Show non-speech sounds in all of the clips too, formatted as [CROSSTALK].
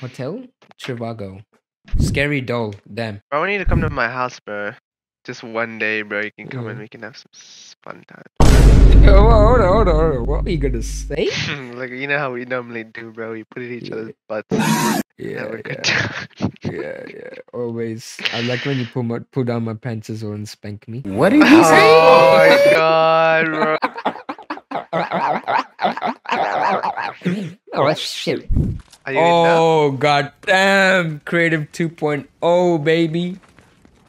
Hotel Trivago. Scary doll. Damn. I want you to come to my house, bro. Just one day, bro. You can come and Mhm. we can have some fun time. Yo, [LAUGHS] hold on, hold on, hold on. What are you gonna say? [LAUGHS] like you know how we normally do, bro. We put in each Yeah. other's butts. Yeah, have a good yeah, time. yeah, yeah. Always. I like when you pull my pull down my pants as well and spank me. What did he oh say? my [LAUGHS] god, bro. oh shit. Are you in now? Oh god damn. Creative 2.0 baby.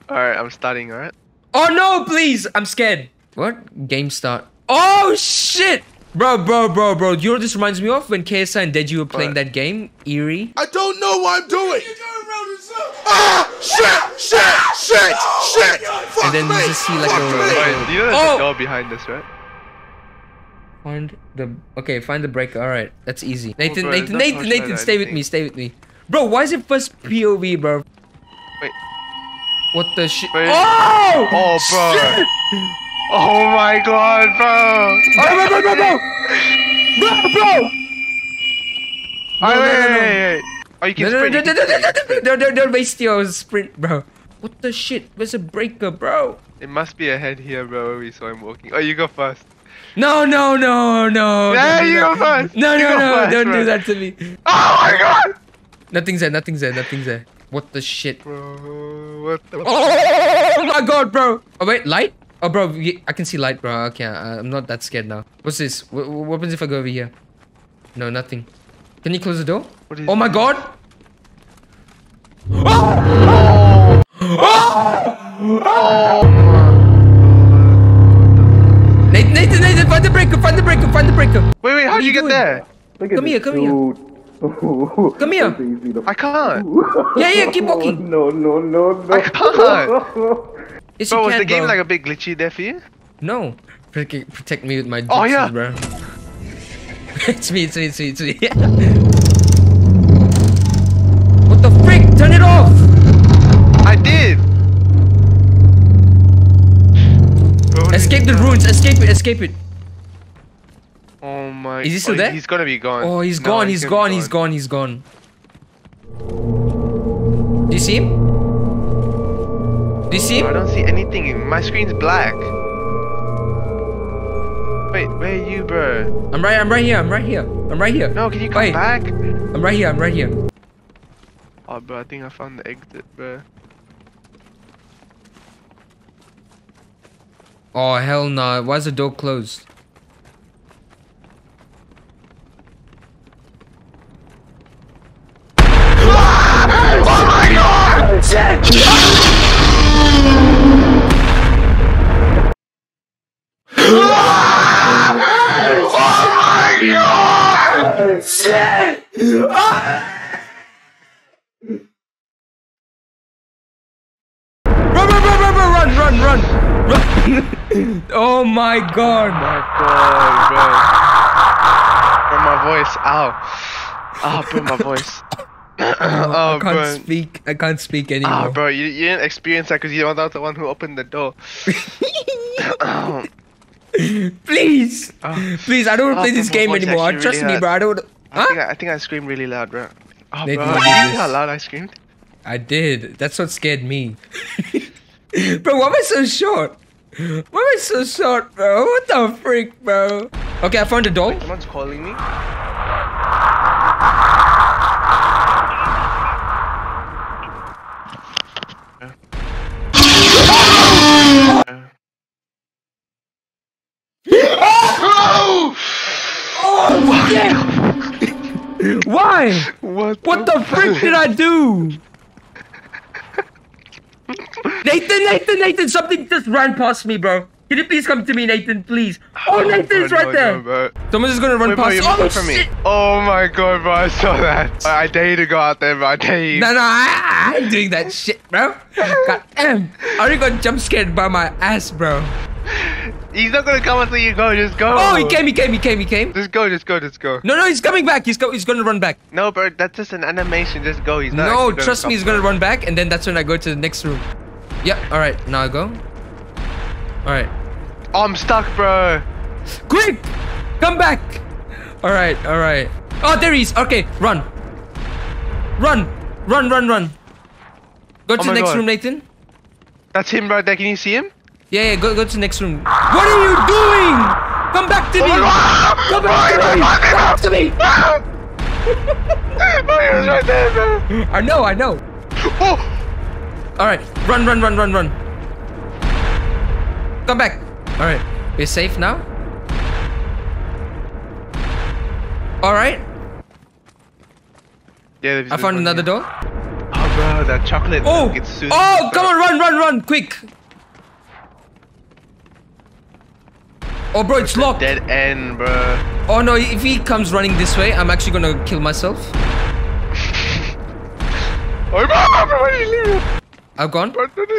Alright, I'm starting, alright? Oh no, please! I'm scared. What? Game start. Oh shit! Bro, bro, bro, bro. You know what this reminds me of? When KSI and Deji were playing What? that game, Eerie. I don't know what I'm doing. Ah! Shit! Shit! Shit! Shit! Fuck And then you me! just see like Fuck a- me! like Wait, you know there's Oh! a door behind us, right? Find the okay, find the breaker. Alright, that's easy. Nathan, bro, Nathan, not Nathan, Nathan, stay with me, stay with me. Bro, why is it first POV, bro? Wait. What the shit? Oh! Oh, bro. Shit! Oh my god, bro! Oh, bro, bro, bro, bro! Bro, bro! Oh, No, no, wait, no, wait, no. wait, wait. Oh, you No, can no, sprint. no, you no, can no, no, sprint, you no, can sprint. no, no, no, don't waste your sprint, bro. What the shit? Where's a breaker, bro? It must be ahead here, bro. where We saw him walking. Oh, you go first. No, no, no, no. Yeah, don't you go first. No, no, no, first, don't bro. do that to me. Oh my god! Nothing's there, nothing's there, nothing's there. What the shit? Bro, what the? Oh my god, bro. Oh, wait, light? Oh, bro, I can see light, bro. Okay, I'm not that scared now. What's this? Wh- wh- What happens if I go over here? No, nothing. Can you close the door? Oh my god! Nathan, oh! [GASPS] oh! oh! Nathan, Nathan, find the breaker, find the breaker, find the breaker. Wait, wait, how are did you you get there? Look Come here, this come here. [LAUGHS] Come here. That's easy to- I can't. [LAUGHS] Yeah, yeah, keep walking. No, no, no, no. I can't. [LAUGHS] Yes, Bro, you was can, the game bro. like a bit glitchy there for you? No. Protect, protect me with my Oh, yeah. bro. it's me, it's me, it's me, it's me. what the frick? Turn it off! Escape the ruins, escape it, escape it. Oh my. Is he still oh, there? He's gonna be gone. Oh, he's No, gone, he's gonna be gone, he's gone, he's gone. Do you see him? Do you see I don't see anything. My screen's black. Wait, where are you, bro? I'm right, I'm right here, I'm right here. I'm right here. No, can you come Wait. back? I'm right here, I'm right here. Oh, bro, I think I found the exit, bro. Oh, hell no. Why is the door closed? [LAUGHS] oh my god. My god, bro. Bro, my voice. Ow. Oh, bro, my voice. [LAUGHS] I oh, can't bro. speak. I can't speak ah, anymore. Ah, bro, you, you didn't experience that because you're not the one who opened the door. [LAUGHS] Oh, [COUGHS] Please, oh. please. I don't want to Oh, play this game anymore. Trust me, bro. I don't. I Huh? think I, I think I screamed really loud, bro. Oh, Nathan, bro, you you see how loud I screamed? I did. That's what scared me. bro, why am I so short? Why am I so short, bro? What the freak, bro? Okay, I found the door. Someone's calling me. Why? What? What the frick did I do? Nathan, Nathan, Nathan, something just ran past me, bro. Can you please come to me, Nathan, please? Oh, oh Nathan's bro, right no, there. no. Someone's just gonna run Wait, bro, past. you're oh, moving me. shit. Oh my god, bro, I saw that. I dare you to go out there, bro. I dare you. No, no, I, I ain't doing that shit, bro. God damn. I already got jump scared by my ass, bro. He's not gonna come until you go. Just go. Oh, he came, he came, he came, he came. Just go, just go, just go. No, no, he's coming back. He's go, he's gonna run back. No, bro, that's just an animation. Just go. He's not. No, trust me, he's gonna run back, and then that's when I go to the next room. Yep. All right, now I go. All right. Oh, I'm stuck, bro. Quick! Come back! Alright, alright. Oh, there he is. Okay, run. Run! Run, run, run. Go to Oh the next God. room, Nathan. That's him right there. Can you see him? Yeah, yeah, go, go to the next room. What are you doing? Come back to Oh me! Come back to me! Come back to me! bro, he was right there, bro. [LAUGHS] I know, I know. Oh, Alright, run, run, run, run, run. Come back. Alright, we're safe now. Alright, Yeah, I found another door. Oh, bro, that chocolate. Oh! It's soothing, Oh, come on, run, run, run, quick! Oh, bro, it's locked. Dead end, bro. Oh no, if he comes running this way, I'm actually gonna kill myself. [LAUGHS] Oh, bro, bro, why did you leave me? I've gone. Alright. Don't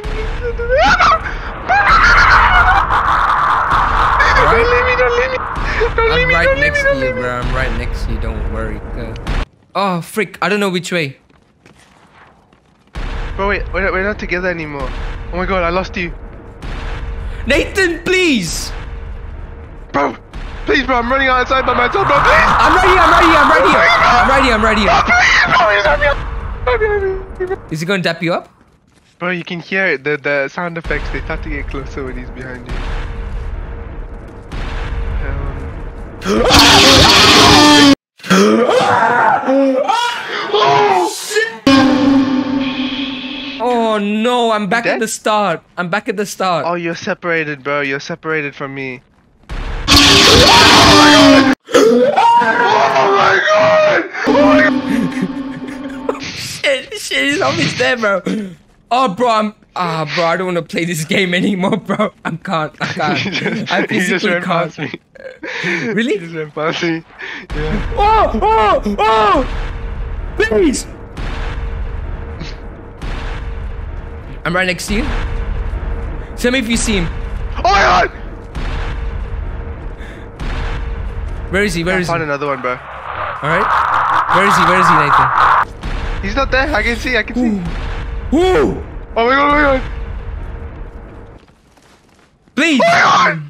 leave me, don't leave me. Don't leave I'm me, right don't leave next me, to don't you, bro. I'm right next to you. Don't worry. Go. Oh, frick. I don't know which way. Bro, wait, we're, we're not together anymore. Oh my god, I lost you. Nathan, please! Bro, please, bro, I'm running outside by myself, bro, please. I'm right here, I'm right here, I'm right here. Oh I'm right here, I'm right here. Oh, please, bro, please, help me out. Help me, help me, help me. Is he gonna tap you up? Bro, you can hear it, the, the sound effects, they start to get closer when he's behind you. Um, Oh no, I'm back at the start. I'm back at the start. oh, you're separated, bro, you're separated from me. Oh my god. Shit, shit, he's always there, bro. Oh, bro, I'm. Ah, bro, I don't want to play this game anymore, bro. I can't. I [LAUGHS] can't. I he just physically ran can't. past me. [LAUGHS] Really? He just ran past me. Yeah. Oh, oh, oh! Please! I'm right next to you. Tell me if you see him. Oh my god! Where is he? Where I is he? found another one, bro. Alright. Where is he? Where is he, Nathan? He's not there. I can see. I can see. Woo! Oh my god! Oh my god! Please! Oh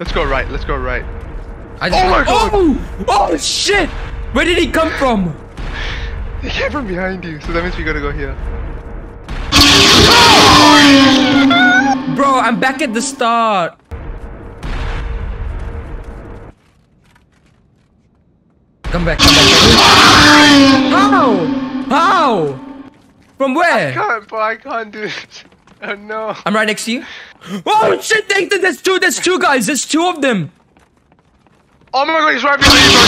let's go right. Let's go right. I just Oh my God. Oh! Oh shit! Where did he come from? He came from behind you, so that means we gotta go here. Bro, I'm back at the start. Come back, come back. How? How? From where? I can't, bro. I can't do it. [LAUGHS] Oh no. I'm right next to you. Oh shit, there's two, there's two guys, there's two of them. Oh my god, he's right behind you,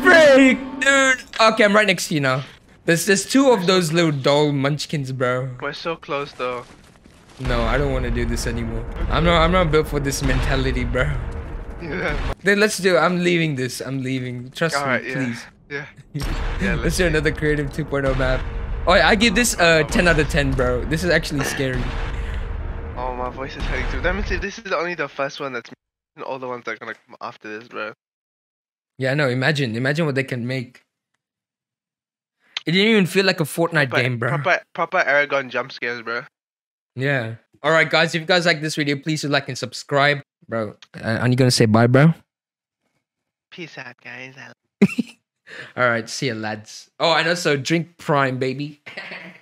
bro. Ah! Freak, freak, dude. Okay, I'm right next to you now. There's there's two of those little doll munchkins, bro. We're so close though. No, I don't want to do this anymore. I'm not I'm not built for this mentality, bro. [LAUGHS] Yeah. Then let's do. It. I'm leaving this. I'm leaving. Trust Alright, me, yeah. please. Yeah. [LAUGHS] Yeah, Let's let's do another creative 2.0 map. Oh, yeah, I give this uh 10 out of 10, bro. This is actually [LAUGHS] scary. Oh, my voice is heading through. That means if this is only the first one that's and all the ones that are gonna come after this, bro. Yeah, no. Imagine, imagine what they can make. It didn't even feel like a Fortnite Proper- game, bro. Proper, proper Aragon jump scares, bro. Yeah. All right, guys. If you guys like this video, please do like and subscribe, bro. Uh, are you gonna say bye, bro? Peace out, guys. [LAUGHS] All right. See you, lads. Oh, and also drink Prime, baby. [LAUGHS]